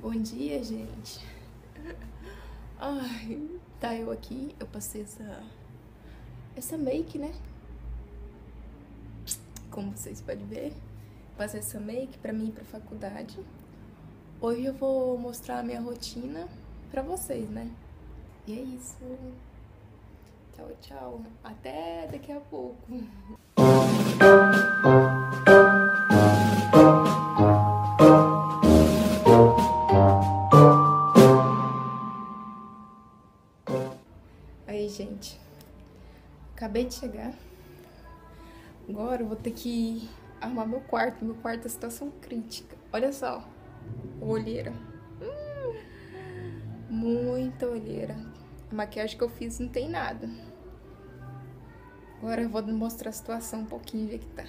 Bom dia, gente. Ai, tá eu aqui. Eu passei essa essa make, né? Como vocês podem ver, passei essa make pra mim ir pra faculdade. Hoje eu vou mostrar a minha rotina pra vocês, né? E é isso. Tchau, tchau. Até daqui a pouco. Aí, gente. Acabei de chegar. Agora eu vou ter que arrumar meu quarto. Meu quarto é situação crítica. Olha só. Olheira. Hum, muita olheira. A maquiagem que eu fiz não tem nada. Agora eu vou mostrar a situação um pouquinho, ver que tá.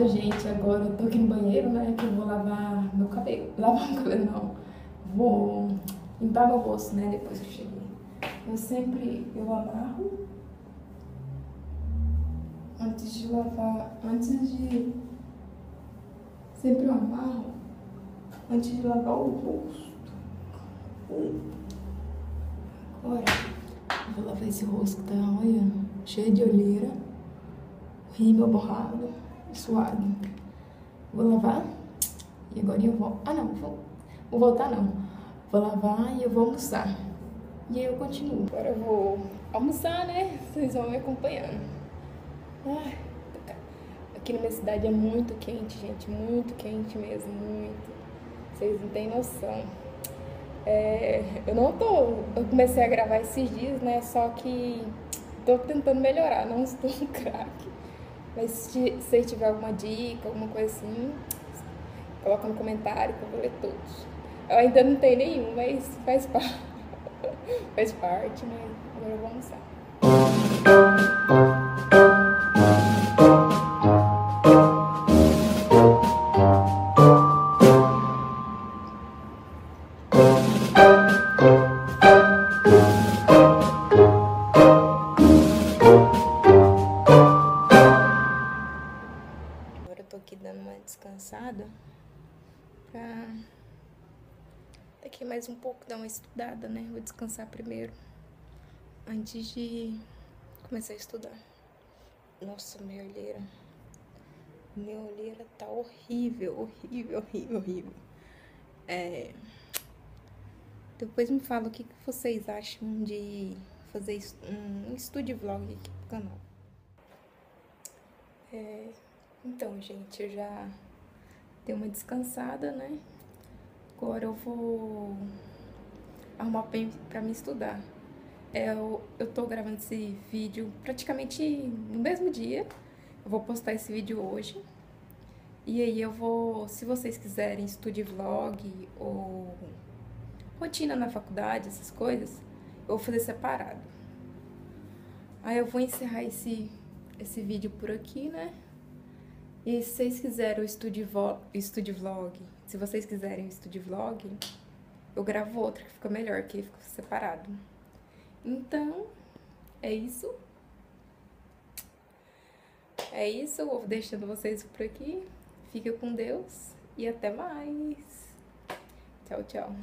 Pronto, gente, agora eu tô aqui no banheiro, né, que eu vou lavar meu cabelo. Lavar meu cabelo, não. Vou limpar meu rosto, né, depois que eu cheguei. Eu sempre, eu amarro antes de lavar, antes de... Sempre eu amarro antes de lavar o rosto. Agora, eu vou lavar esse rosto que tá, olha, cheio de olheira, rímel borrado suado. Vou lavar e agora eu vou... Ah, não, vou, vou voltar não. Vou lavar e eu vou almoçar. E aí eu continuo. Agora eu vou almoçar, né? Vocês vão me acompanhando. Ai, aqui na minha cidade é muito quente, gente. Muito quente mesmo, muito. Vocês não têm noção. É, eu não tô. Eu comecei a gravar esses dias, né? Só que tô tentando melhorar, não estou um craque. Mas se você tiver alguma dica, alguma coisa assim, coloca no comentário que eu vou ler todos. Eu ainda não tenho nenhum, mas faz parte. faz parte, mas agora eu vou almoçar. Descansada pra daqui mais um pouco dar uma estudada, né? Vou descansar primeiro antes de começar a estudar. Nossa, minha olheira. Minha olheira tá horrível, horrível, horrível, horrível. É... Depois me fala o que vocês acham de fazer um estúdio vlog aqui pro canal. É... Então, gente, eu já dei uma descansada, né? Agora eu vou arrumar bem pra me estudar. É, eu, eu tô gravando esse vídeo praticamente no mesmo dia. Eu vou postar esse vídeo hoje. E aí eu vou, se vocês quiserem estúdio vlog ou rotina na faculdade, essas coisas, eu vou fazer separado. Aí eu vou encerrar esse, esse vídeo por aqui, né? E se vocês quiserem o estúdio, vlog, se vocês quiserem o estúdio vlog, eu gravo outro que fica melhor, que fica separado. Então, é isso. É isso, eu vou deixando vocês por aqui. Fica com Deus e até mais. Tchau, tchau.